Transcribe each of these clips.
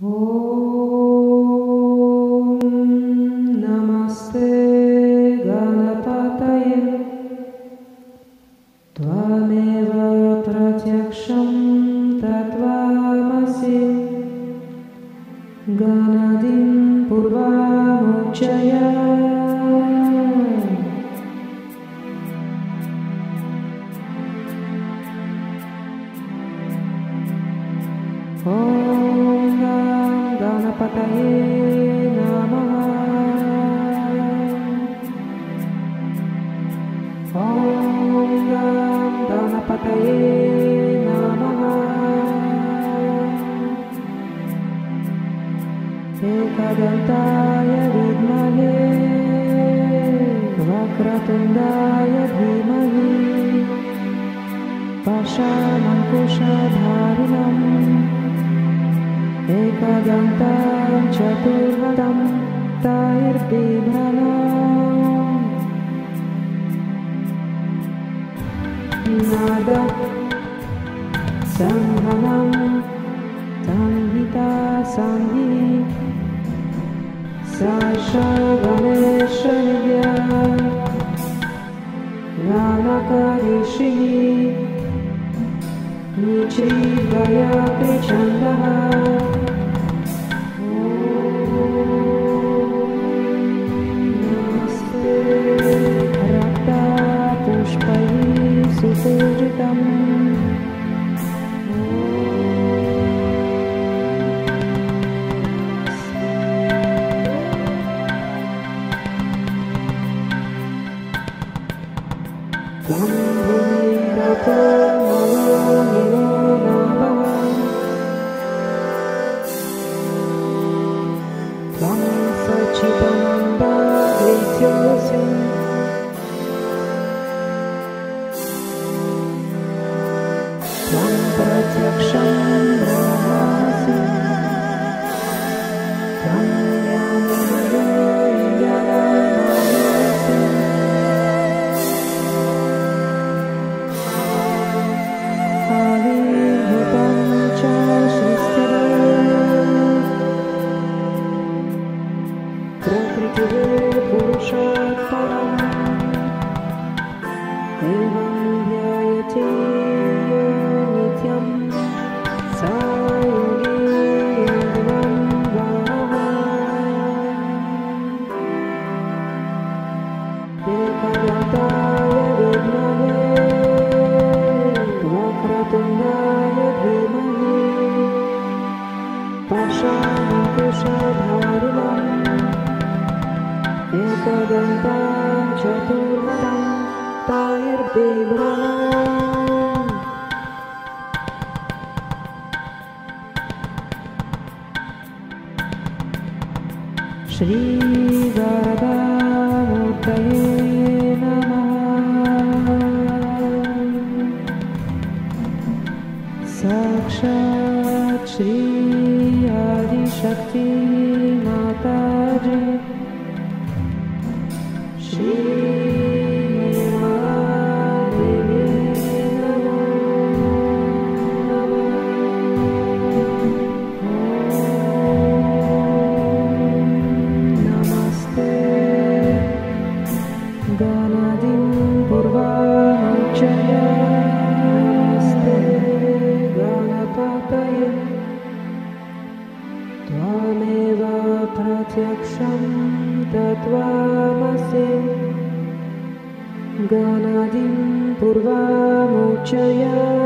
नमस्ते One way पूर्वामुच्चय ॐ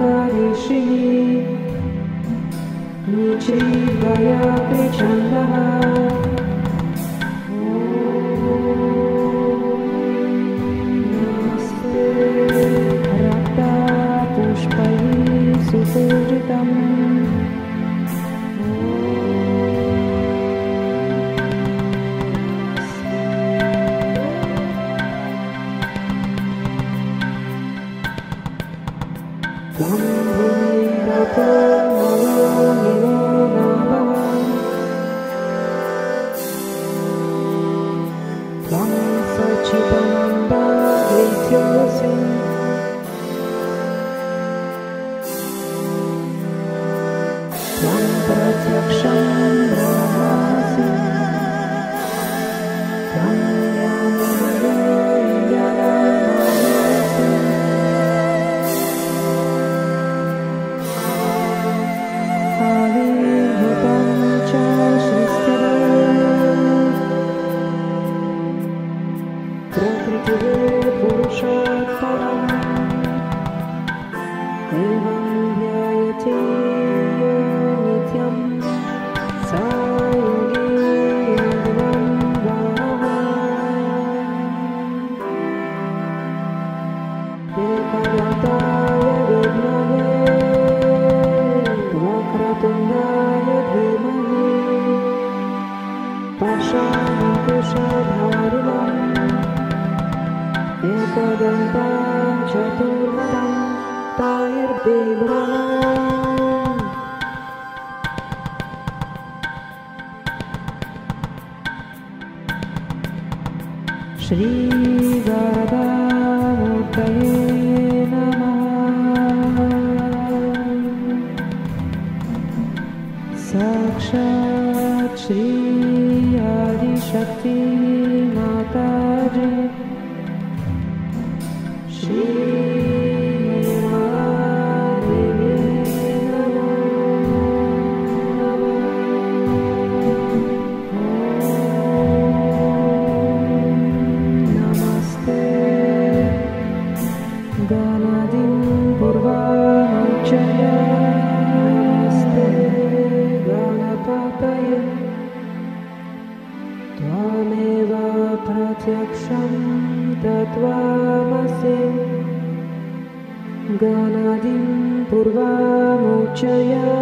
ऋषिः ऋचे गयापि छन्दः श्रीगारुतये नमः। साक्षात् श्री श्रियदिशति Jaya.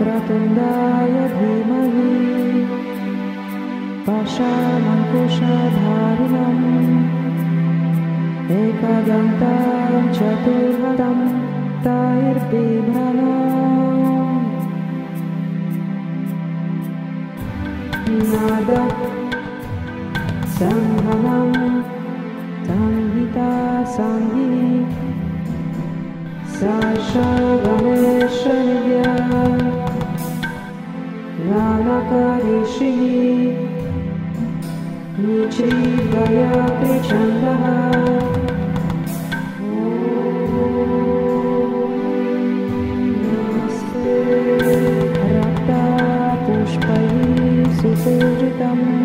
य धीमहि प्रशामङ्कुशाधारिणम् एकगन्ताय चतुर्वदं तैर्भीमनादमं संहिता सङ्गी स शणेश्वर्या छन्दः नमस्ते रक्ता पुष्पैः सुपूजितम्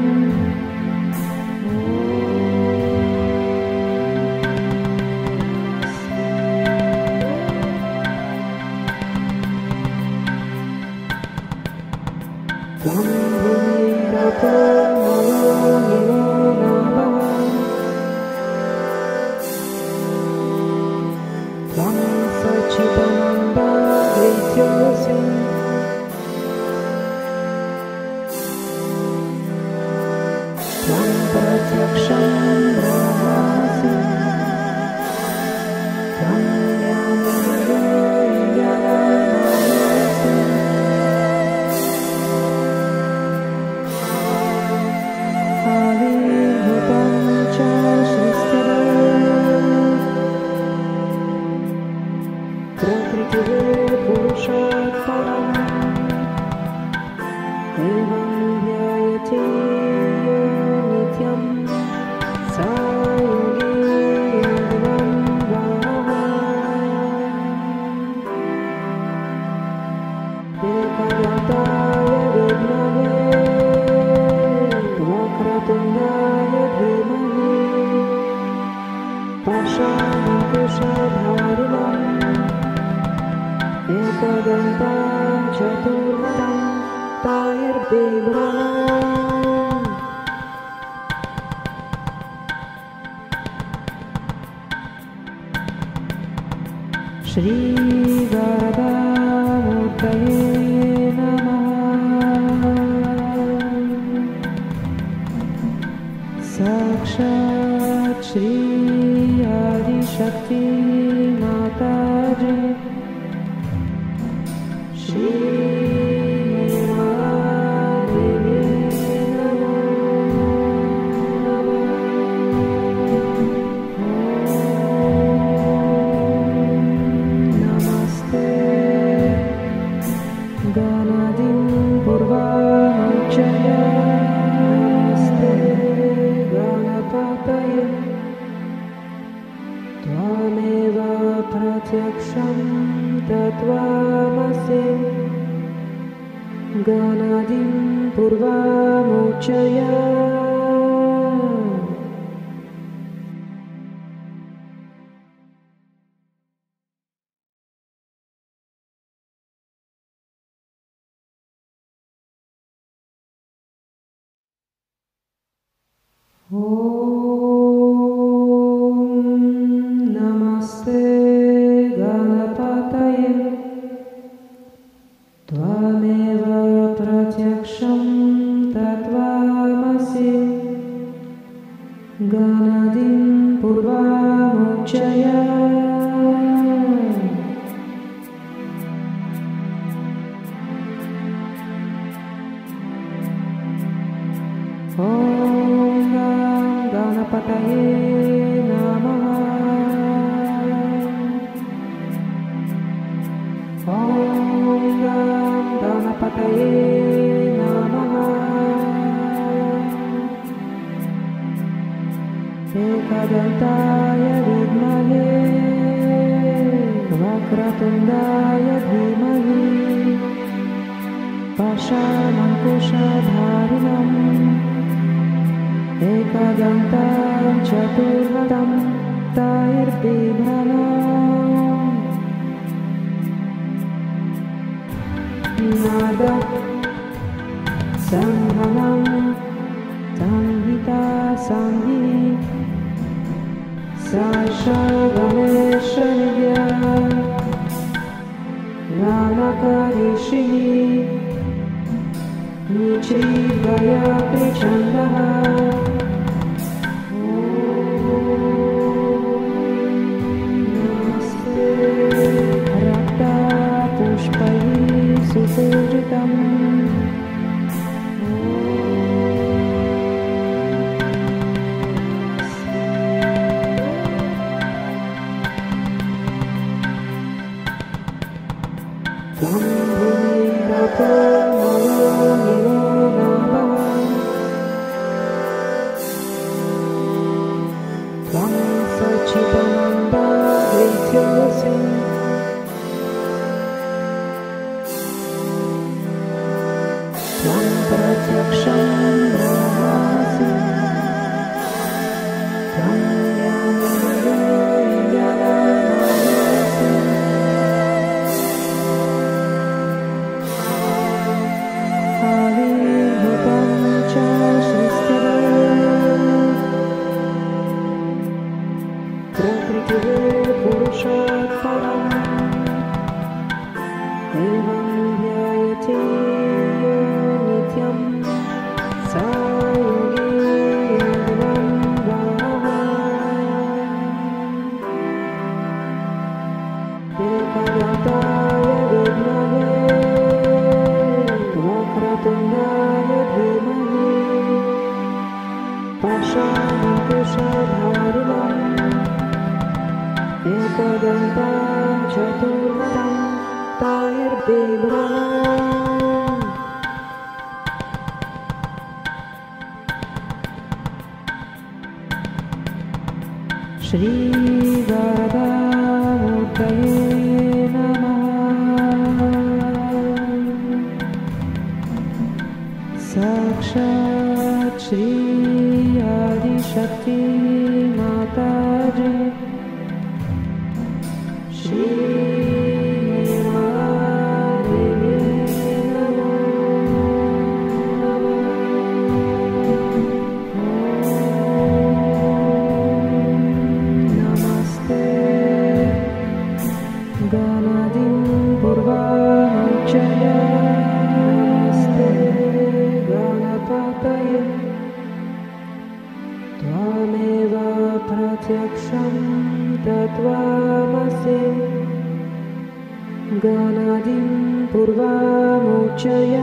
गणादिं पूर्वामुचय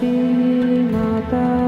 आदिशक्ति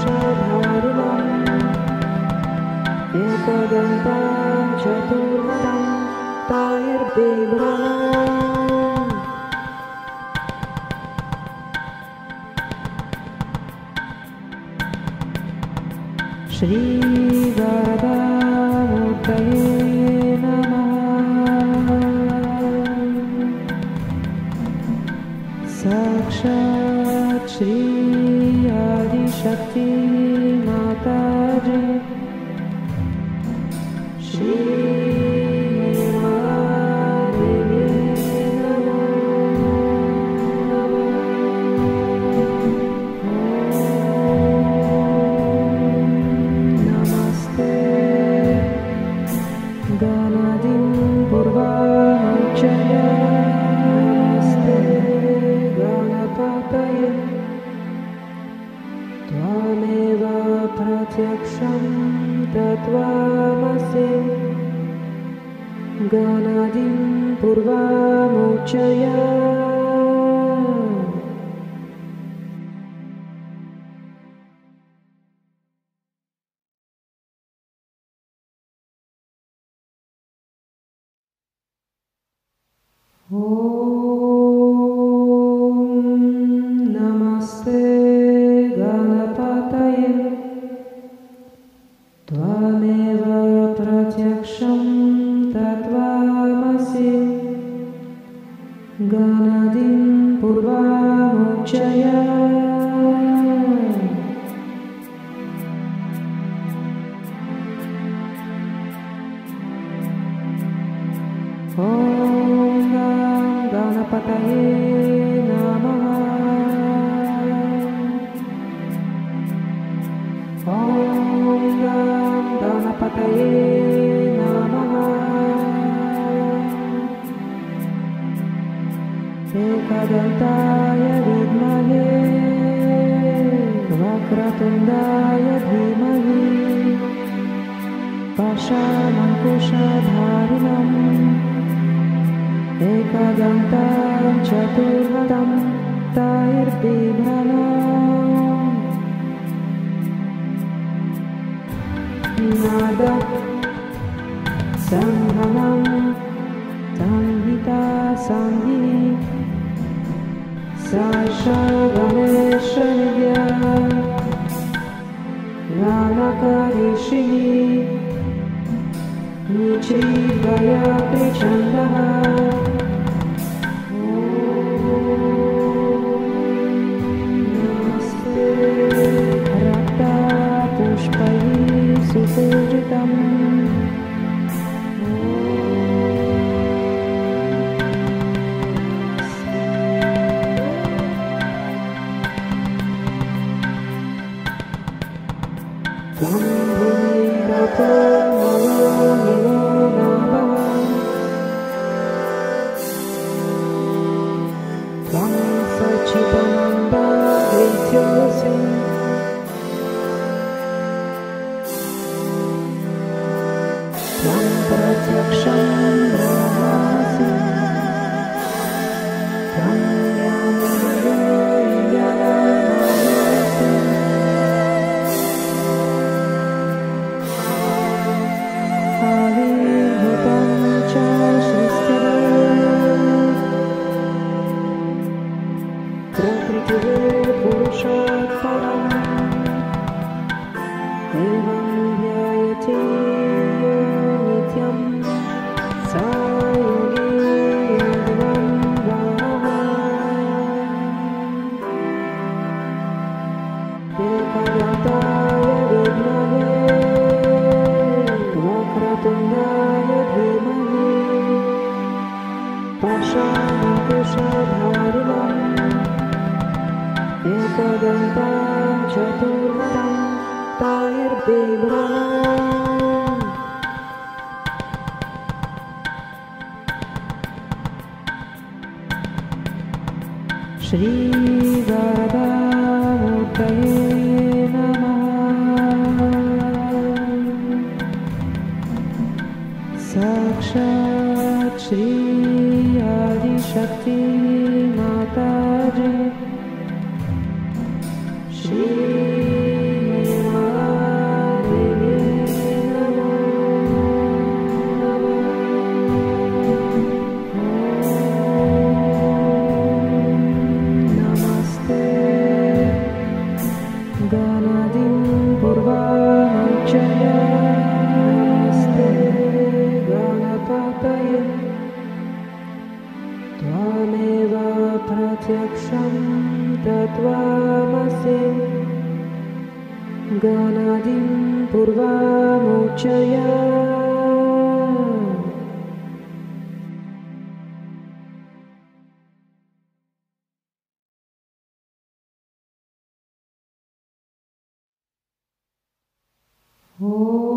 অসাধারণম একদন্তাম চতুর্থম তায়ের বিভ্রমম শ্রী গদামুতয়ে নমঃ সাক্ষাৎ accepting 这样 एकदन्ताय विद्महे वक्रतुण्डाय धीमहि पशामङ्कुशधारिणम् एकदन्तं चतुर्वदं तैर्पद सङ्गमं संगीता सङ्गी स श गणेश्वर्या नामकऋषिः ऋचि दयापि पूजितम् Oh.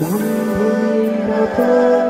当我遇到的。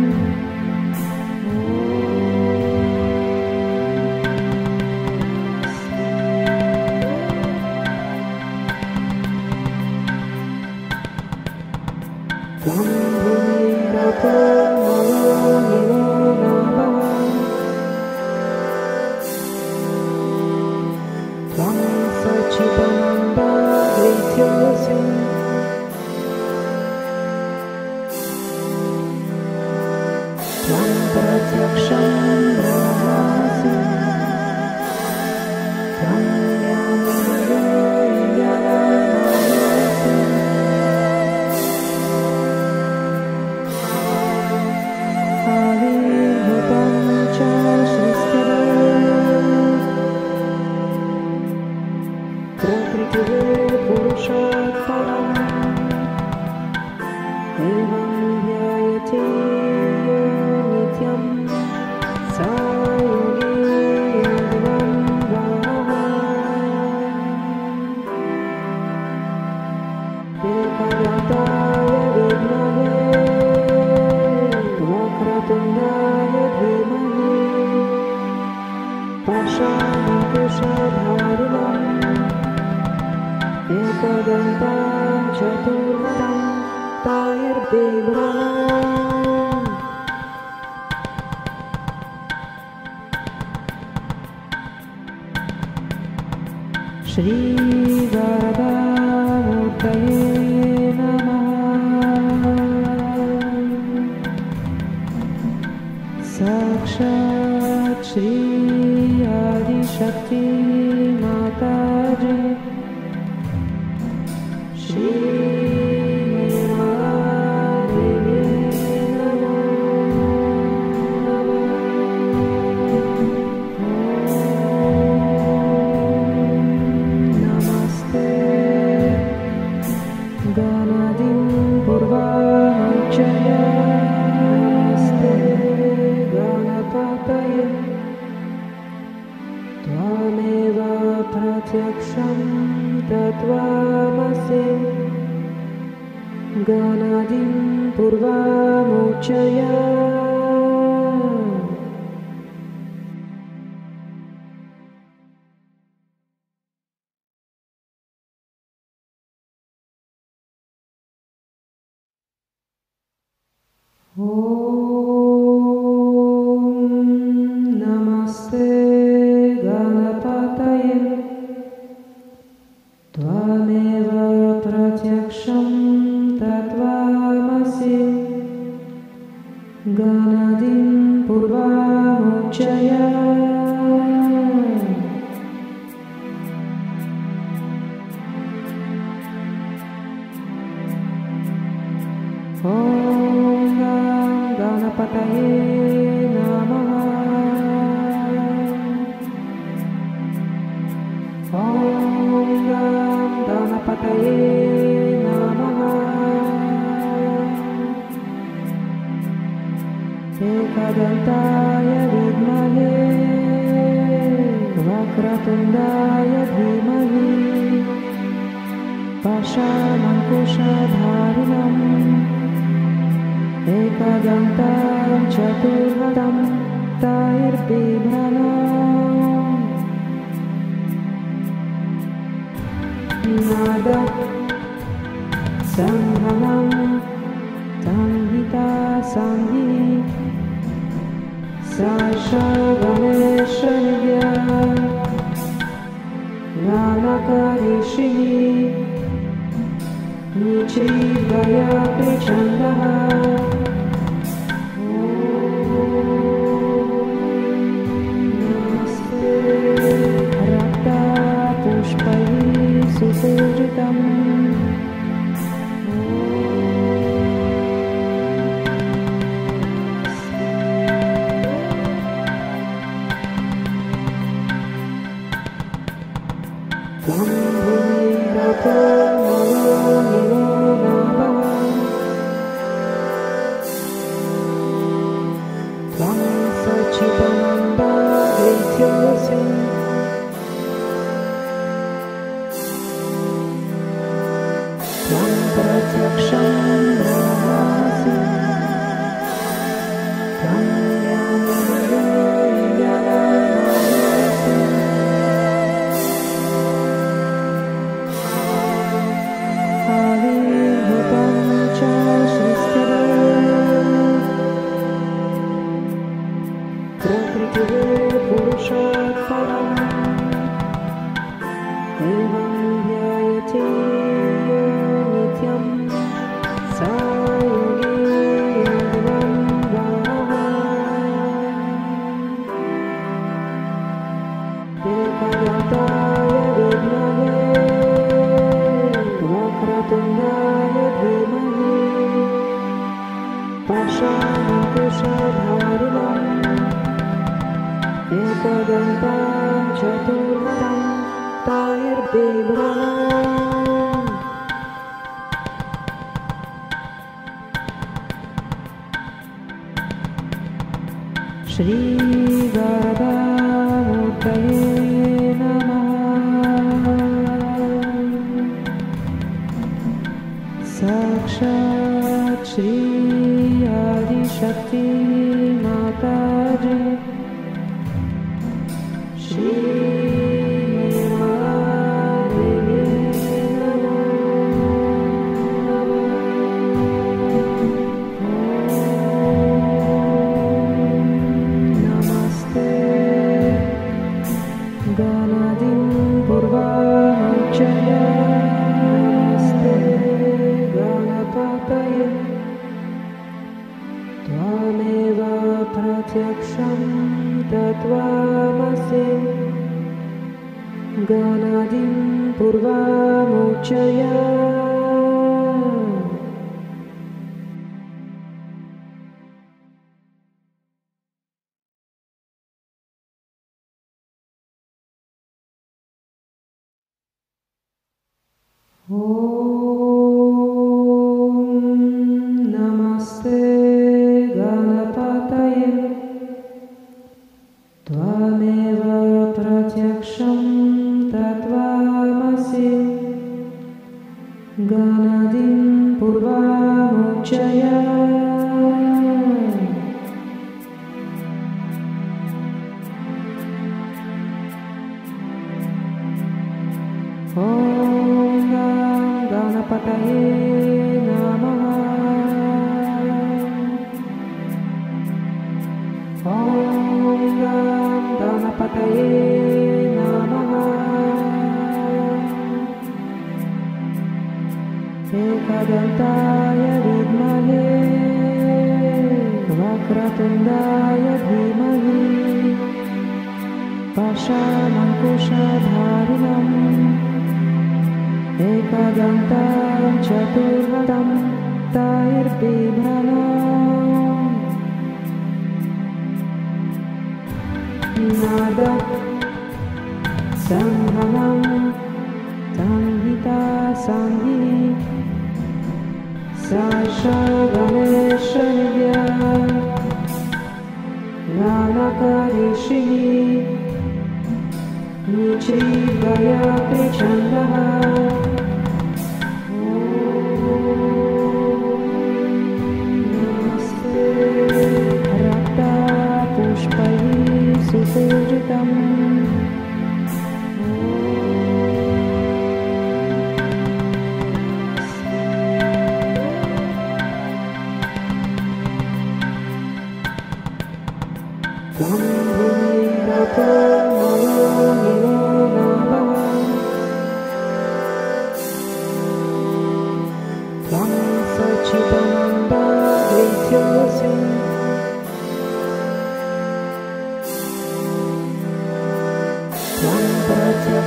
Oh. श्रीबाबामूर्तये नमः। साक्षात् श्री साक्षाक्षियादिशति 这样 एकदन्ताय विद्महे वक्रतुण्डाय धीमहि। वक्रपुन्दाय धीमहे पशाधारणम् एकादन्ता चतुर्वदं संहिता संहि शा गणेश यानकऋषिः गयापि छन्दः रता पुष्पैः सुसृजितम् Oh.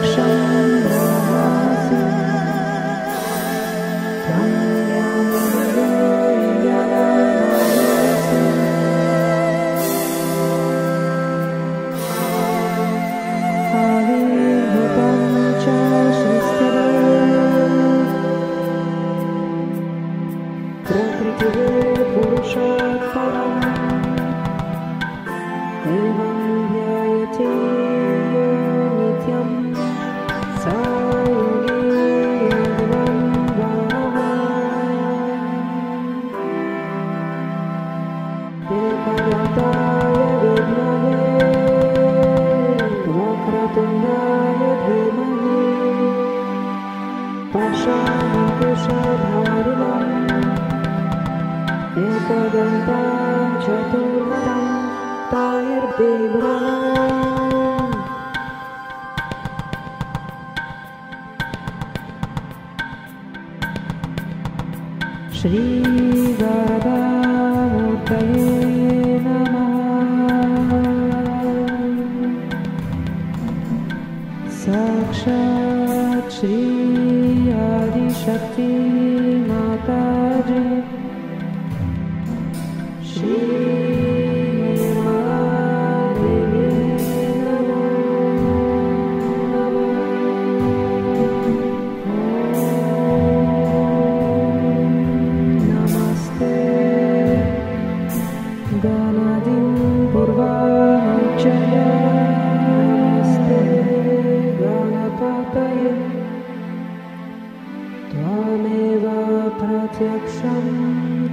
生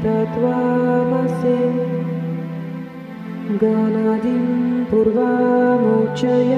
तत्त्वामसि गणादिं पूर्वामुचय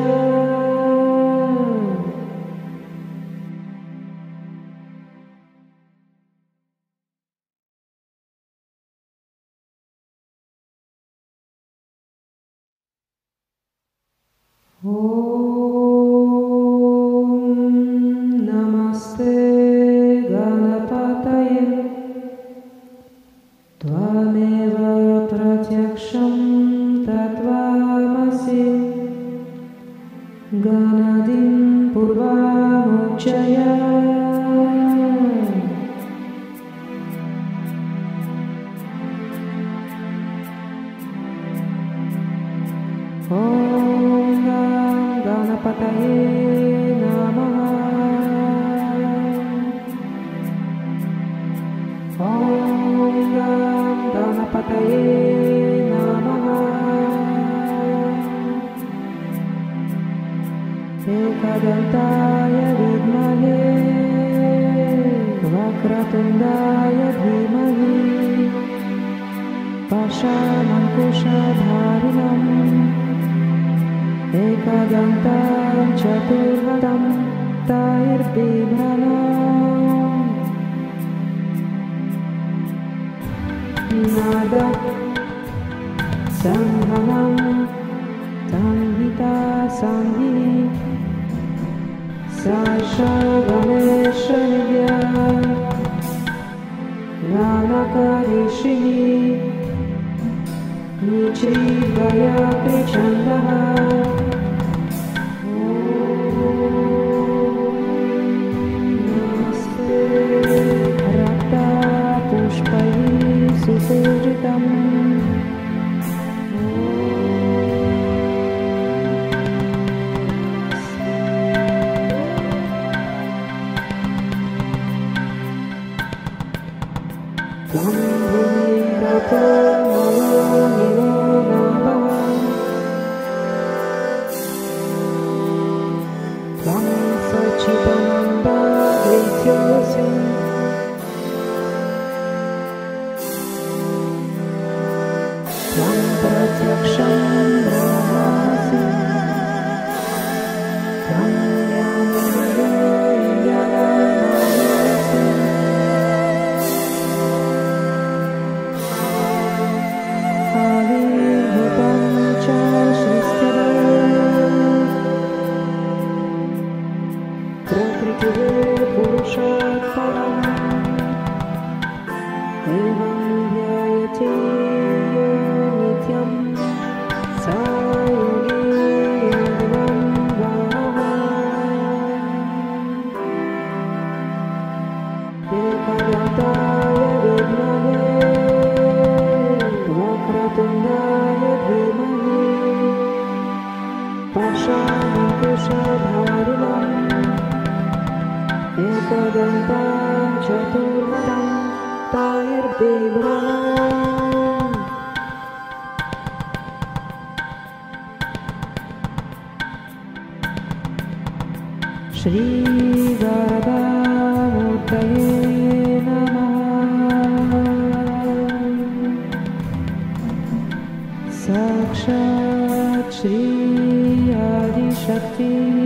आदिशक्ति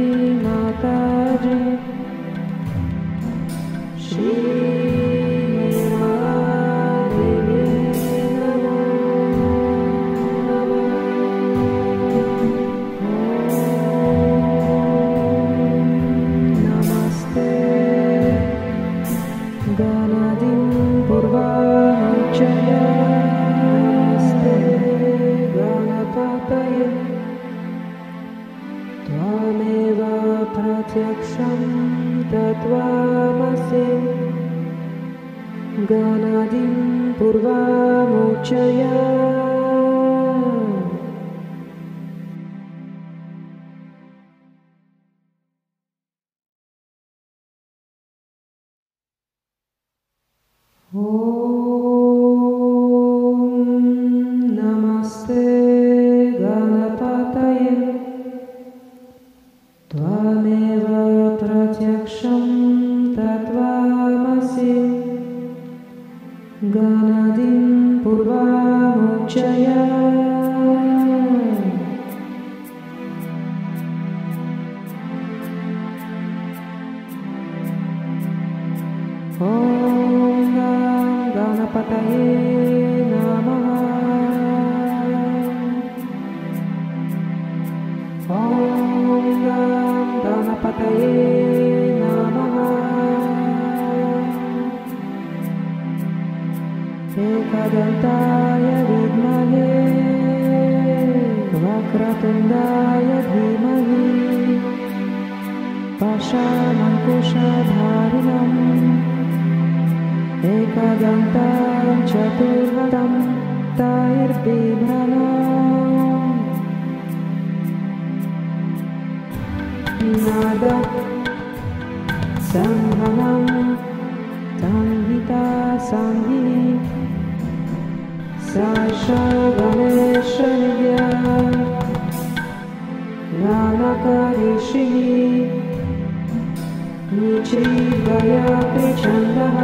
द संगमा संहिता सङ्गी स शमकऋषिः चिवयापि छन्दः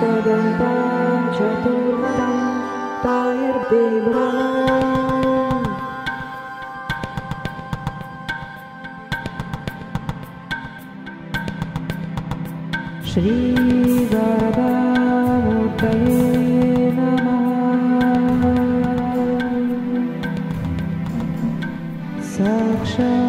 एकदन्तां चतुर्वदं तायर्देवा श्रीवरदामूर्तये नमः साक्षात्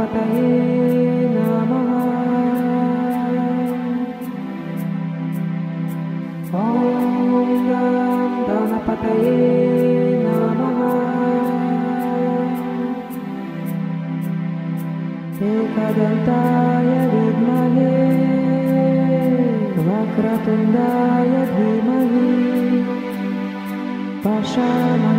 पतये नमः। ॐ गं ॐपतये नमः। एकदन्ताय विद्महे वक्रपुन्दाय धीमहि पशामङ्कुशधारिणम्।